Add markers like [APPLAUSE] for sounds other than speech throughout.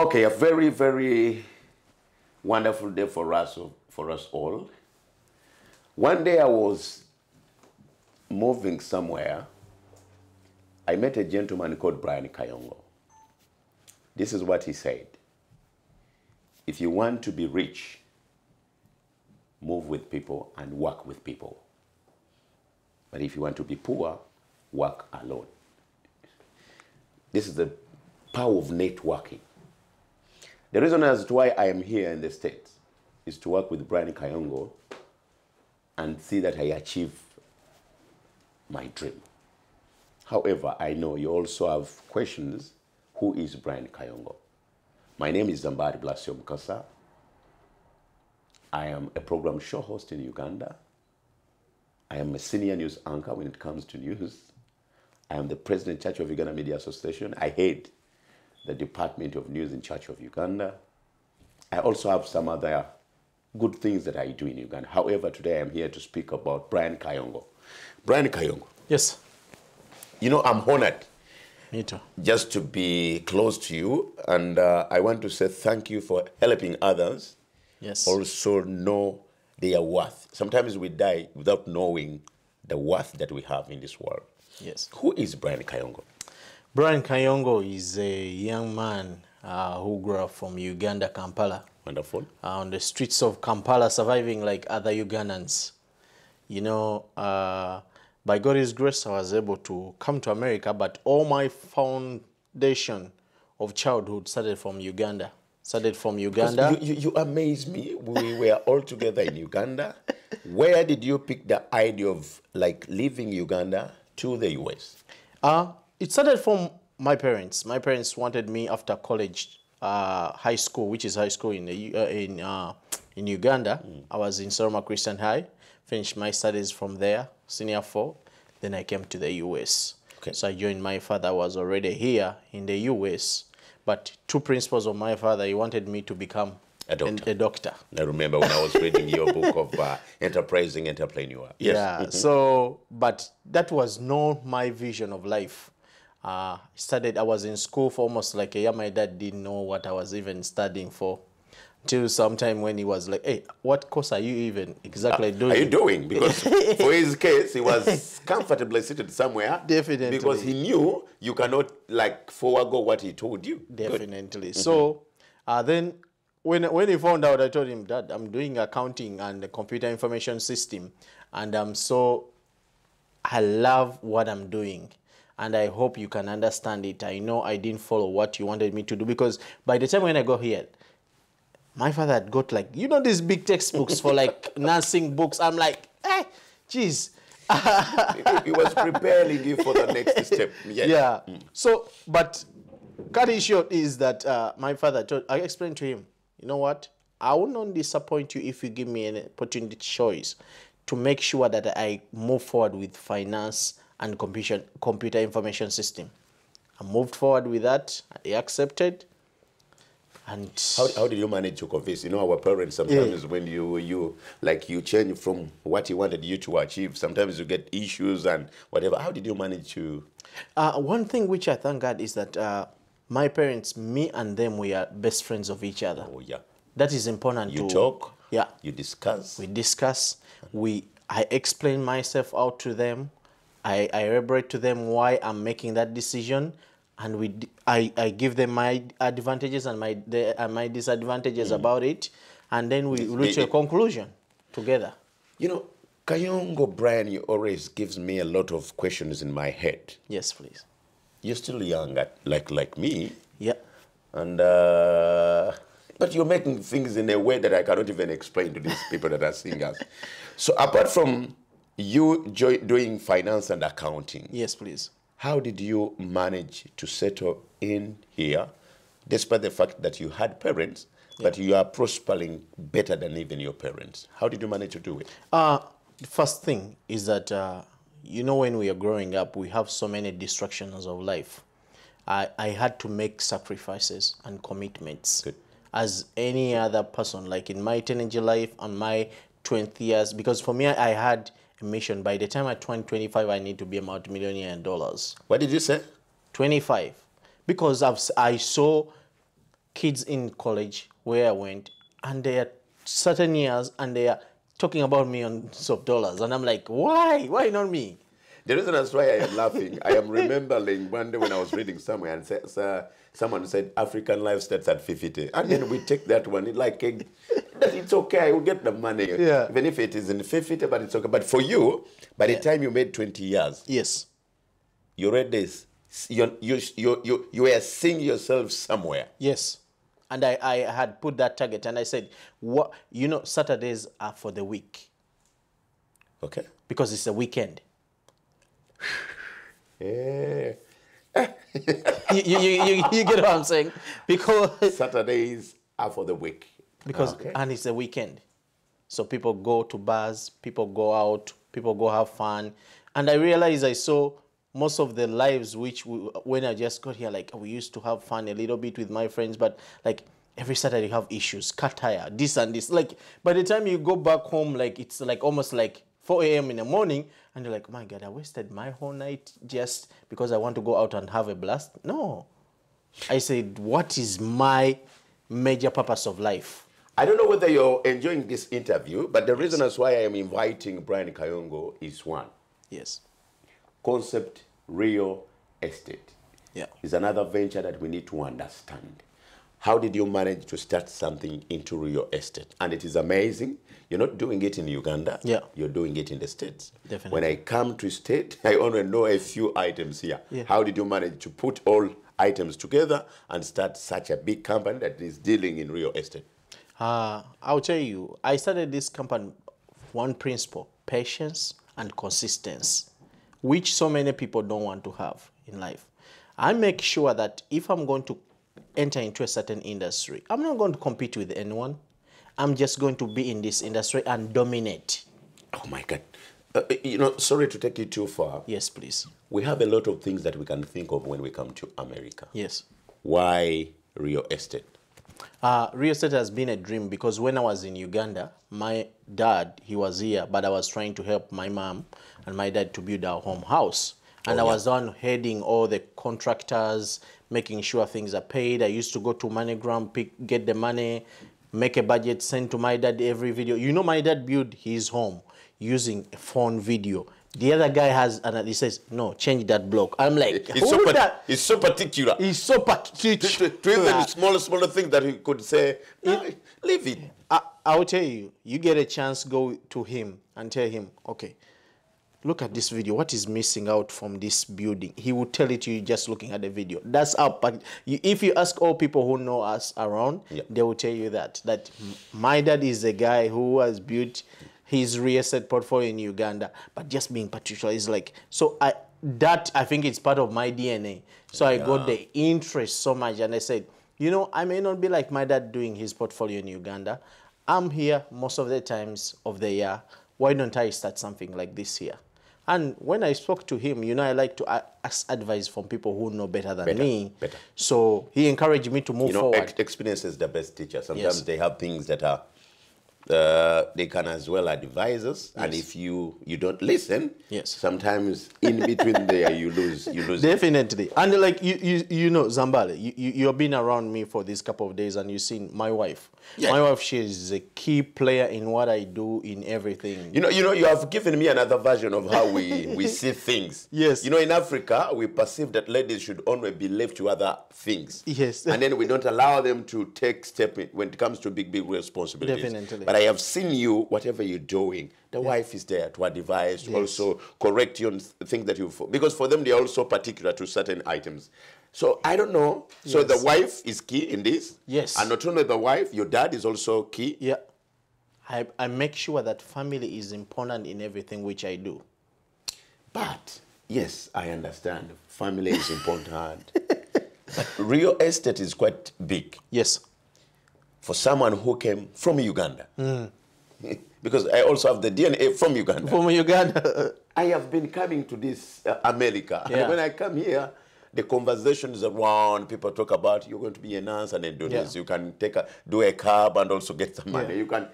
Okay, a very, very wonderful day for us, for us all. One day I was moving somewhere. I met a gentleman called Brian Kayongo. This is what he said. If you want to be rich, move with people and work with people. But if you want to be poor, work alone. This is the power of networking. The reason as to why I am here in the States is to work with Brian Kayongo and see that I achieve my dream. However, I know you also have questions. Who is Brian Kayongo? My name is Zambari Blasio Mukasa. I am a program show host in Uganda. I am a senior news anchor when it comes to news. I am the president Church of Uganda Media Association. I head the Department of News in Church of Uganda. I also have some other good things that I do in Uganda. However, today I'm here to speak about Brian Kayongo. Brian Kayongo, Yes, you know, I'm honored me too. just to be close to you, and uh, I want to say thank you for helping others Yes. also know their worth. Sometimes we die without knowing the worth that we have in this world. Yes. Who is Brian Kayongo? Brian Kayongo is a young man uh, who grew up from Uganda, Kampala, Wonderful. uh, on the streets of Kampala, surviving like other Ugandans. You know, uh, by God's grace, I was able to come to America, but all my foundation of childhood started from Uganda. Started from Uganda. You, you, you amaze me. We were all together in Uganda. Where did you pick the idea of like leaving Uganda to the US? Uh, it started from my parents. My parents wanted me after college, uh, high school, which is high school in the, uh, in uh, in Uganda. I was in Seroma Christian High. Finished my studies from there, senior four. Then I came to the U.S. Okay. So I joined my father. Was already here in the U.S. But two principles of my father, he wanted me to become A doctor. a doctor. I remember when I was reading your book of uh, Enterprising Entrepreneur. Yes. Yeah. So, but that was not my vision of life. Uh, started. I was in school for almost like a year. My dad didn't know what I was even studying for, till sometime when he was like, "Hey, what course are you even exactly doing?" Are you doing? Because [LAUGHS] for his case, he was comfortably seated somewhere. Definitely. Because he knew you cannot like forego what he told you. Good. Definitely. So, uh, then when when he found out, I told him, Dad, I'm doing accounting and computer information system, and I'm so I love what I'm doing. And I hope you can understand it. I know I didn't follow what you wanted me to do because by the time when I got here, my father had got like, you know, these big textbooks for like [LAUGHS] nursing books. I'm like, eh, geez. He- was preparing you for the next step. Yes. Yeah. So, but cut it short is that uh, my father told, I explained to him, you know what? I will not disappoint you if you give me an opportunity choice to make sure that I move forward with finance and computer, computer information system. I moved forward with that. He accepted. And How, how did you manage to convince? You know, our parents sometimes when you you like you change from what he wanted you to achieve, sometimes you get issues and whatever. How did you manage to? Uh, one thing which I thank God is that uh, my parents, me and them, we are best friends of each other. Oh yeah, That is important you to talk. Yeah. You discuss. we discuss we i explain myself out to them i i elaborate to them why i'm making that decision and we i i give them my advantages and my the, and my disadvantages about it and then we reach a conclusion together. You know, Kayongo Brian, you always gives me a lot of questions in my head. yes please. You're still young, at, like like me, yeah. And uh, but you're making things in a way that I cannot even explain to these people that are seeing us. [LAUGHS] So apart from you doing finance and accounting, yes please how did you manage to settle in here, despite the fact that you had parents, but you are prospering better than even your parents? How did you manage to do it? Uh, the first thing is that, uh, you know, when we are growing up, we have so many distractions of life. I, I had to make sacrifices and commitments Good. as any other person, like in my teenage life and my 20 years, because for me, I had mission. By the time I turn 25, I need to be a multimillionaire in dollars. What did you say? 25 because I've, I saw kids in college where I went, and they are certain years, and they are talking about millions of dollars, and I'm like, why? Why not me? The reason that's why I am laughing, I am remembering one day when I was reading somewhere and said, sir, someone said African life starts at 50. And then we take that one, it like, it's okay, I will get the money. Yeah. Even if it is in 50, but it's okay. But for you, by the time you made 20 years, Yes. you read this, you, you, you, you, you were seeing yourself somewhere. Yes. And I, I had put that target and I said, what you know, Saturdays are for the week Okay? because it's a weekend. [LAUGHS] Yeah. you, you, you, you, get what I'm saying? Because [LAUGHS] Saturdays are for the week. because Okay. and it's a weekend. So people go to bars, people go out, people go have fun. And I realized I saw most of the lives which we, when I just got here, like we used to have fun a little bit with my friends, but like every Saturday you have issues, cut tire, this and this. Like by the time you go back home, like it's like almost like 4 a.m. in the morning, and you're like, my God, I wasted my whole night just because I want to go out and have a blast. No. I said, what is my major purpose of life? I don't know whether you're enjoying this interview, but the reason that's why I am inviting Brian Kayongo is one Yes. concept real estate Yeah. is another venture that we need to understand. How did you manage to start something into real estate? And it is amazing. You're not doing it in Uganda. Yeah. You're doing it in the States. Definitely. When I come to state, [LAUGHS] I only know a few items here. Yeah. How did you manage to put all items together and start such a big company that is dealing in real estate? Uh, I'll tell you, I started this company one principle patience and consistency, which so many people don't want to have in life. I make sure that if I'm going to enter into a certain industry, I'm not going to compete with anyone. I'm just going to be in this industry and dominate. Oh my God. Uh, you know, sorry to take you too far. Yes, please. We have a lot of things that we can think of when we come to America. Yes. Why real estate? Uh, real estate has been a dream because when I was in Uganda, my dad, he was here, but I was trying to help my mom and my dad to build our home house. And I was one heading all the contractors, making sure things are paid. I used to go to MoneyGram, pick, get the money, make a budget, send to my dad every video. You know, my dad built his home using a phone video. The other guy has, and he says, no, change that block. I'm like, He's so, that? he's so particular. He's so particular. to, to even smaller, smaller things that he could say, "No, leave it. I, I will tell you, you get a chance, go to him and tell him, okay, look at this video. What is missing out from this building? He will tell it to you just looking at the video. That's our pack. You, if you ask all people who know us around, Yeah. they will tell you that that my dad is a guy who has built his real estate portfolio in Uganda, but just being particular is like so. I that I think it's part of my DNA. So I got the interest so much, and I said, you know, I may not be like my dad doing his portfolio in Uganda. I'm here most of the times of the year. Why don't I start something like this here? And when I spoke to him, you know, I like to ask advice from people who know better than Better, me. better. So he encouraged me to move forward. You know, forward. ex- experience is the best teacher. Sometimes Yes. they have things that are, uh, they can as well advise us. And if you you don't listen, Yes. sometimes in between [LAUGHS] there you lose you lose. Definitely. And like you, you, you know, Zambale, you, you, you've been around me for these couple of days and you've seen my wife. My wife, she is a key player in what I do in everything. You know, you know, you have given me another version of how we, [LAUGHS] we see things. Yes. You know, in Africa, we perceive that ladies should only be left to other things. Yes. And then we don't allow them to take step when it comes to big, big responsibilities. Definitely. But I have seen you, whatever you're doing, the wife is there to advise, to also correct you on things that you've, because for them, they're also particular to certain items. So I don't know. So the wife is key in this. Yes. And not only the wife, your dad is also key. Yeah. I, I make sure that family is important in everything which I do. But yes, I understand. Family is important. but [LAUGHS] real estate is quite big Yes. For someone who came from Uganda. [LAUGHS] because I also have the DNA from Uganda. From Uganda. [LAUGHS] I have been coming to this uh, America. Yeah. And when I come here, the conversations around, people talk about you're going to be a nurse and then do this. Yeah. You can take a, do a cab and also get some money. Yeah. You can.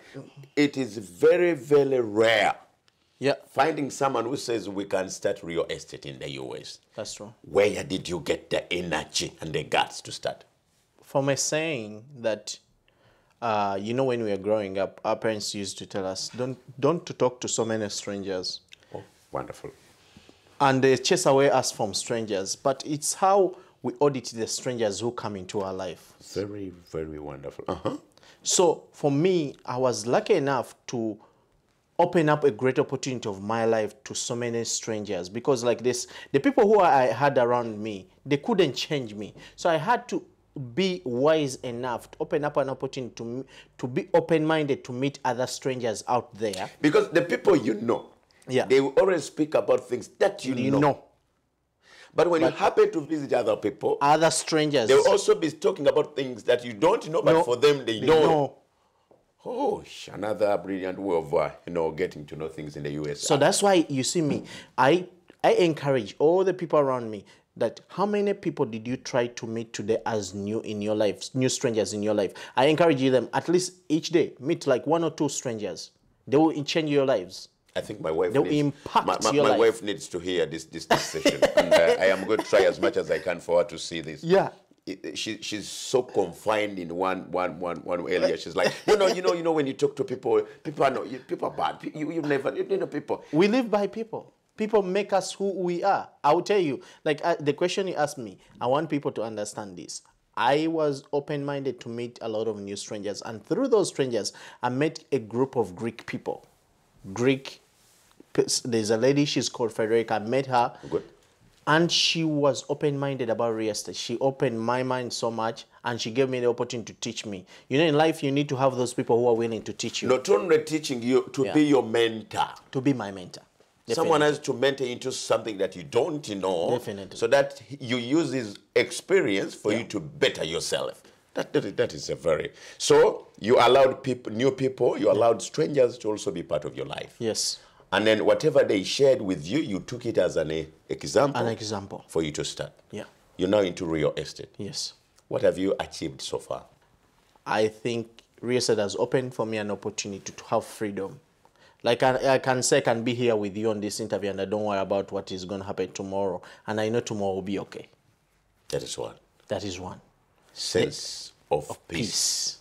It is very, very rare yeah, finding someone who says we can start real estate in the US. that's true. Where did you get the energy and the guts to start? from a saying that uh, you know when we were growing up our parents used to tell us don't don't to talk to so many strangers Oh, wonderful. and they chase away us from strangers but it's how we audit the strangers who come into our life Very, very wonderful. Uh-huh. so for me i was lucky enough to open up a great opportunity of my life to so many strangers because like this the people who i had around me they couldn't change me so i had to be wise enough to open up an opportunity to, to be open-minded to meet other strangers out there Because the people you know, Yeah. they will always speak about things that you, you know. know But when you happen to visit other people, other strangers they will also be talking about things that you don't know, but No, for them they, they know. know. Oh, another brilliant way of uh, you know getting to know things in the US. So that's why you see me. I I encourage all the people around me that how many people did you try to meet today as new in your life, new strangers in your life? I encourage you them at least each day meet like one or two strangers. They will change your lives. I think my wife They will needs, impact my, my, your my life. wife needs to hear this this, this session, [LAUGHS] and uh, I am going to try as much as I can for her to see this. Yeah. It- she she's so confined in one one one one area. She's like, no, no, you know, you know, when you talk to people, people are no, you, people are bad. You you never, you know, people. We live by people. People make us who we are. I will tell you, like uh, the question you asked me, I want people to understand this. I was open minded to meet a lot of new strangers, and through those strangers, I met a group of Greek people. Greek, there's a lady, she's called Frederica. I met her. Good. And she was open minded about real estate. She opened my mind so much and she gave me the opportunity to teach me. You know, in life, you need to have those people who are willing to teach you, Not only teaching you to be your mentor. to be my mentor. Someone has to mentor into something that you don't know. Definitely. So that you use his experience for you to better yourself. That, that, that is a very so you allowed people new people, you allowed strangers to also be part of your life. Yes. And then whatever they shared with you, you took it as an eh, example An example. for you to start. Yeah. You're now into real estate. Yes. What have you achieved so far? I think real estate has opened for me an opportunity to have freedom. Like I, I can say I can be here with you on this interview and I don't worry about what is going to happen tomorrow. And I know tomorrow will be okay. That is one. That is one. Sense of, peace. Peace.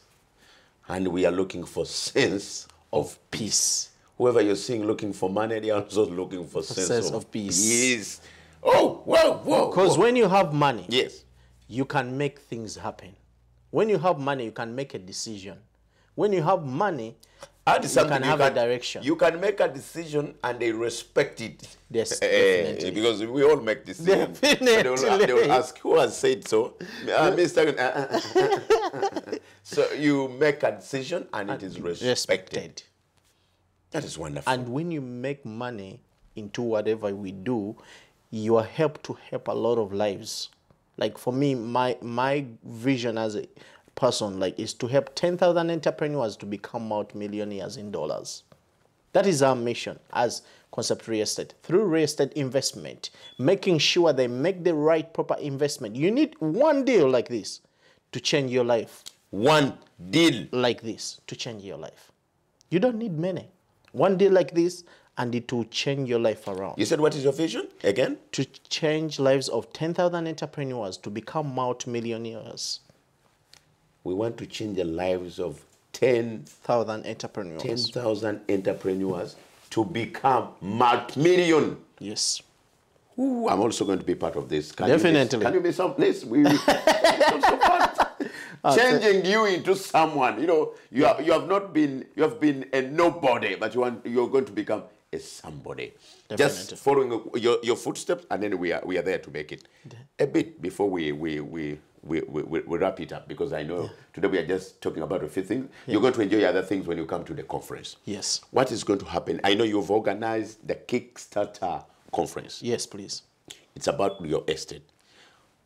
And we are looking for sense of Peace. whoever you're seeing looking for money, they are also looking for sense, sense of, of peace. Yes. Oh, whoa, whoa. Because when you have money, yes. you can make things happen. When you have money, you can make a decision. When you have money, Add something, can have a direction. You can make a decision and they respect it. Yes, definitely. because we all make decisions. They, will, they will ask who has said so. Uh, Mr. uh, uh, uh, uh. so you make a decision and it is respected. respected. That is wonderful. And when you make money into whatever we do, you are helped to help a lot of lives. Like for me, my my vision as a person like is to help 10,000 entrepreneurs to become multimillionaires in dollars. That is our mission as Concept Real Estate. Through real estate investment, making sure they make the right proper investment. You need one deal like this to change your life One deal. like this to change your life. You don't need many. One deal like this, and it will change your life around. You said, what is your vision again? To change lives of 10,000 entrepreneurs to become multimillionaires. We want to change the lives of 10 Thousand entrepreneurs. 10,000 entrepreneurs to become multi-million. Yes. Ooh, I'm also going to be part of this. Can You Definitely. be, can you be some this? We, we- it's [LAUGHS] ah, so fun. Changing you into someone. You know, you have, you have not been you have been a nobody, but you want you're going to become a somebody. Definitely. Just following your, your footsteps, and then we are we are there to make it. A bit before we we we. We, we, we wrap it up because I know today we are just talking about a few things. You're going to enjoy other things when you come to the conference. Yes. What is going to happen? I know you've organized the Kickstarter conference. Yes, please. It's about your estate.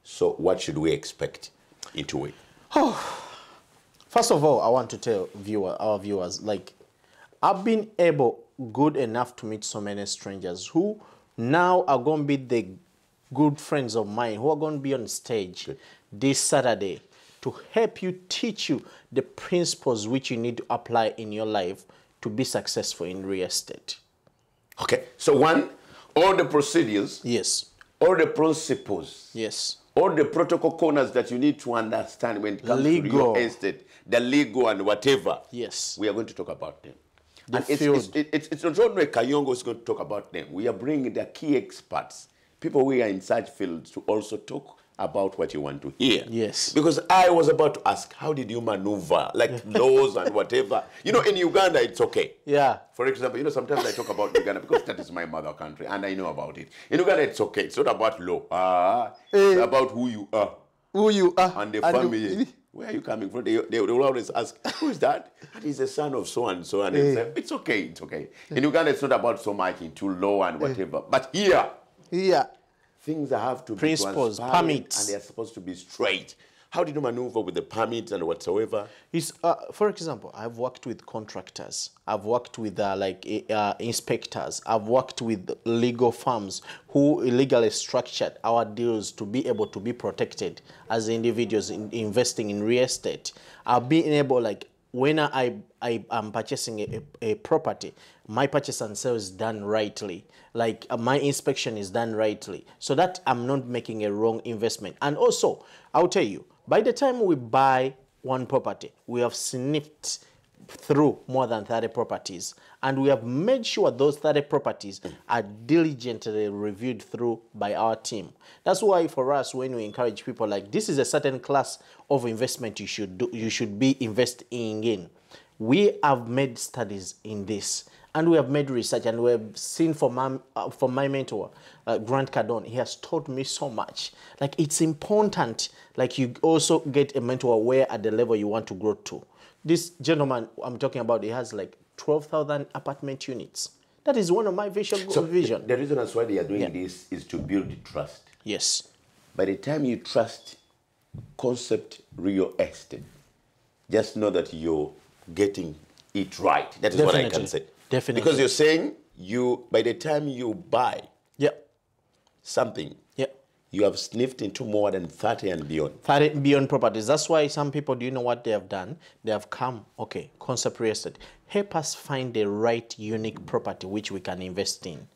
So what should we expect into it? Oh, first of all, I want to tell viewer, our viewers, like, I've been able, good enough to meet so many strangers who now are going to be the good friends of mine who are going to be on stage this Saturday to help you, teach you the principles which you need to apply in your life to be successful in real estate. Okay. So one, all the procedures, Yes, all the principles, yes, all the protocol corners that you need to understand when it comes to Legal. real estate, the legal and whatever. Yes. We are going to talk about them. The and it's, field. it's, it- it's, it's not only Kayongo is going to talk about them. We are bringing the key experts, people who are in such fields to also talk about what you want to hear. Yes. Because I was about to ask, how did you maneuver, like [LAUGHS] laws and whatever? You know, in Uganda, it's okay. Yeah. For example, you know, sometimes I talk about Uganda because that is my mother country and I know about it. In Uganda, it's okay. It's not about law. Ah, it's Eh. about who you are Who you are and the family. Where are you coming from? They, they, will always ask, who is that? And he's the son of so and so. And it's, Eh. it's okay, it's okay. In Uganda, it's not about so much into law and whatever. But here, Yeah. Things have to Principles, be permits. and they're supposed to be straight. How did you maneuver with the permits and whatsoever? It's, uh, for example, I've worked with contractors. I've worked with uh, like uh, uh, inspectors. I've worked with legal firms who illegally structured our deals to be able to be protected as individuals in, investing in real estate. I've been able, like, when I, I am purchasing a, a, a property, my purchase and sale is done rightly. Like uh, my inspection is done rightly, so that I'm not making a wrong investment. And also, I'll tell you, by the time we buy one property, we have sniffed through more than 30 properties. And we have made sure those 30 properties are diligently reviewed through by our team. That's why for us when we encourage people like this is a certain class of investment you should do you should be investing in. We have made studies in this and we have made research and we have seen from my, uh, from my mentor uh, grant cardone he has taught me so much like it's important like you also get a mentor where at the level you want to grow to this gentleman i'm talking about he has like 12000 apartment units that is one of my vision So vision The reason that's why they are doing Yeah. this is to build trust. yes By the time you trust concept real estate, just know that you're getting it right. That is what I can say. Definitely. Because you're saying you by the time you buy yeah something, yeah you have sniffed into more than 30 and beyond. 30 beyond properties. That's why some people, do you know what they have done? They have come, okay, concept real estate. Help us find the right unique property which we can invest in.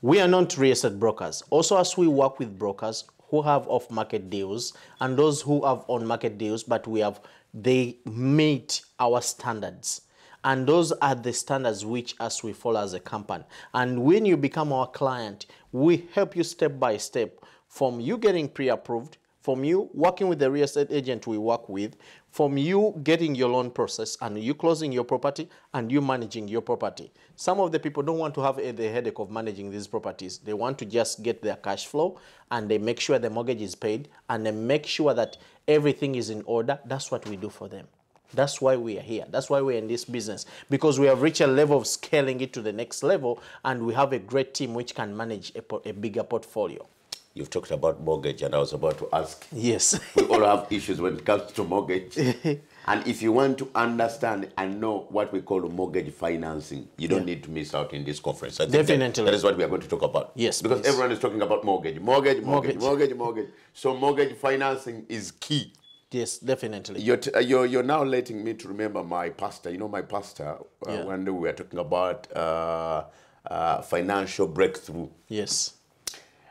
We are not real estate brokers. Also, as we work with brokers who have off-market deals and those who have on-market deals, but we have they meet our standards. And those are the standards which as we follow as a company. And when you become our client, we help you step by step from you getting pre-approved, from you working with the real estate agent we work with, from you getting your loan process and you closing your property and you managing your property. Some of the people don't want to have the headache of managing these properties. They want to just get their cash flow and they make sure the mortgage is paid and they make sure that everything is in order. That's what we do for them. That's why we are here. That's why we're in this business because we have reached a level of scaling it to the next level and we have a great team which can manage a, a bigger portfolio. You've talked about mortgage, and I was about to ask Yes. [LAUGHS] we all have issues when it comes to mortgage. [LAUGHS] and if you want to understand and know what we call mortgage financing, you don't need to miss out in this conference. I think that- Definitely. that is what we are going to talk about. Yes, Because please. everyone is talking about mortgage, mortgage, mortgage, Mortgage. mortgage, mortgage. So mortgage financing is key. Yes, definitely. You're, t- uh, you're, you're now letting me to remember my pastor. You know, my pastor, uh, Yeah. one day we were talking about uh, uh, financial breakthrough Yes.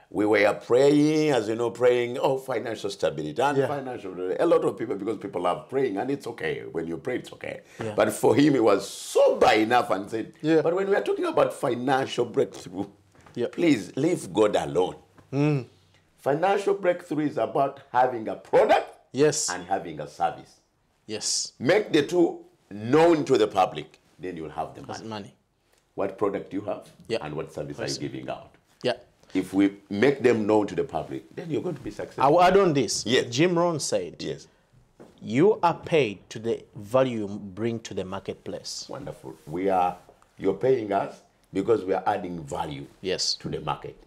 we were praying, as you know, praying, oh, financial stability and Yeah. financial. A lot of people, because people love praying, and it's okay. When you pray, it's okay. Yeah. But for him, it was sober enough and said, Yeah. but when we are talking about financial breakthrough, Yeah. please leave God alone. Financial breakthrough is about having a product Yes. and having a service. yes. Make the two known to the public, then you'll have the money. Money. What product you have Yeah. and what service are you giving out. Yeah. If we make them known to the public, then you're going to be successful. I will add on this. Yes. Jim Rohn said, Yes, you are paid to the value you bring to the marketplace. wonderful. We are, you're paying us because we are adding value Yes. to the market.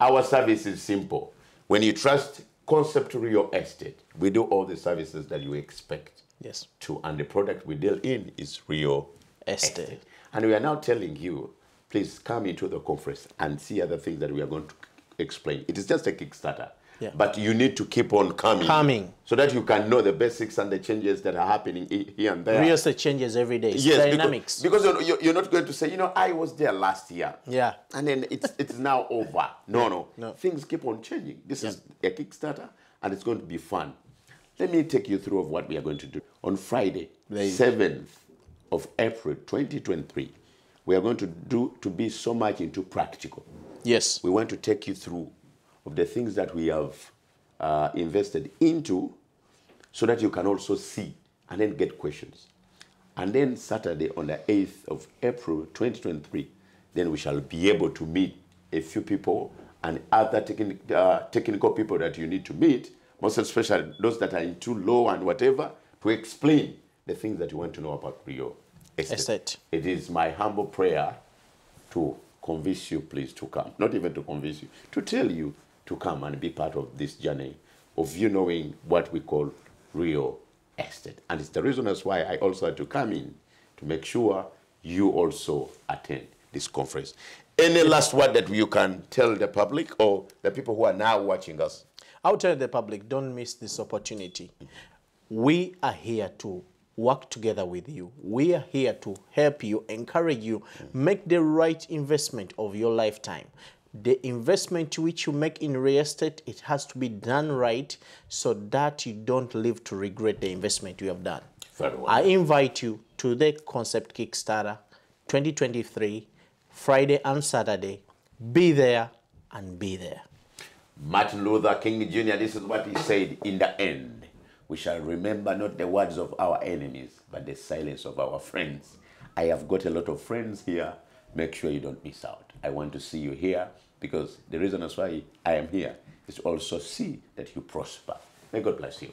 Our service is simple. When you trust Concept Real Estate, we do all the services that you expect Yes. to, and the product we deal in is real Estate. estate. And we are now telling you, please come into the conference and see other things that we are going to explain. It is just a Kickstarter. Yeah. But you need to keep on coming. Coming. So that you can know the basics and the changes that are happening here and there. Real estate changes every day. It's Yes, because- dynamics. Because, you're, you're- you're not going to say, you know, I was there last year. Yeah. And then it's, [LAUGHS] it's now over. No, no, No. Things keep on changing. This is a Kickstarter, and it's going to be fun. Let me take you through of what we are going to do. On Friday, There 7th of April 2023, we are going to do to be so much into practical. Yes. We want to take you through of the things that we have uh, invested into so that you can also see and then get questions. And then Saturday on the 8th of April 2023, then we shall be able to meet a few people and other techni- uh, technical people that you need to meet, most especially those that are into law and whatever, to explain the things that you want to know about Rio Estate. Estate. It is my humble prayer to convince you, please, to come. Not even to convince you, to tell you to come and be part of this journey of you knowing what we call real estate. And it's the reason that's why I also had to come in to make sure you also attend this conference. Any last word that you can tell the public or the people who are now watching us? I'll tell the public, don't miss this opportunity. We are here to work together with you. We are here to help you, encourage you, make the right investment of your lifetime. The investment which you make in real estate, it has to be done right so that you don't live to regret the investment you have done. Very well. I invite you to the Concept Kickstarter 2023, Friday and Saturday. Be there and be there. Martin Luther King Jr., this is what he said in the end. We shall remember not the words of our enemies, but the silence of our friends. I have got a lot of friends here. Make sure you don't miss out. I want to see you here because the reason that's why I am here is to also see that you prosper. May God bless you.